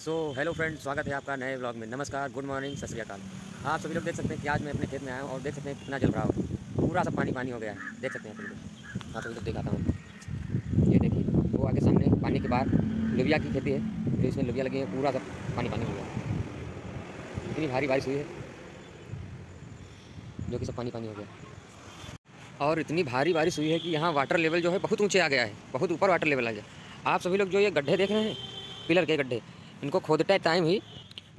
So hello friend स्वागत है आपका नए ब्लॉग में। नमस्कार गुड मॉर्निंग सत श्रीकाल आप सभी लोग देख सकते हैं कि आज मैं अपने खेत में आया हूँ और देख सकते हैं कितना जल रहा हो। पूरा सब पानी पानी हो गया है। देख सकते हैं सभी लोग। आप सभी लोग दिखाता हूँ। ये देखिए, वो आगे सामने पानी के बाहर लोबिया की खेती है। जो इसमें लोबिया लगी है, पूरा सब पानी पानी हो गया इतनी भारी बारिश हुई है जो कि सब पानी पानी हो गया और इतनी भारी बारिश हुई है कि यहाँ वाटर लेवल जो है बहुत ऊँचे आ गया है। बहुत ऊपर वाटर लेवल आ गया आप सभी लोग जो ये गड्ढे देख रहे हैं, पिलर के गड्ढे इनको खोदते टाइम ही,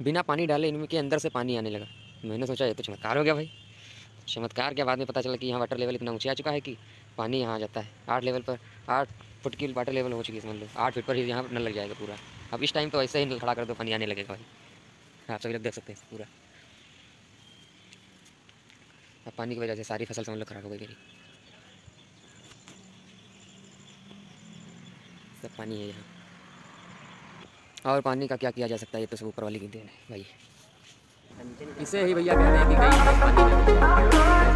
बिना पानी डाले इनके अंदर से पानी आने लगा। मैंने सोचा, ये तो चमत्कार हो गया भाई। चमत्कार के बाद में पता चला कि यहाँ वाटर लेवल इतना ऊँचे आ चुका है कि पानी यहाँ आ जाता है। आठ लेवल पर, आठ फुट की वाटर लेवल हो चुकी है समझ लो आठ फीट पर ही यहाँ नल लग जाएगा पूरा। अब इस टाइम तो ऐसे ही नल खड़ा कर दो, पानी आने लगेगा भाई। आप सभी लोग देख सकते हैं पूरा। अब पानी की वजह से सारी फ़सल समझ लो खराब हो गई मेरी। सब पानी है यहाँ। और पानी का क्या किया जा सकता है? ये तो सब ऊपर वाली की देन है। भाई। इसे ही भैया कहते हैं कि कहीं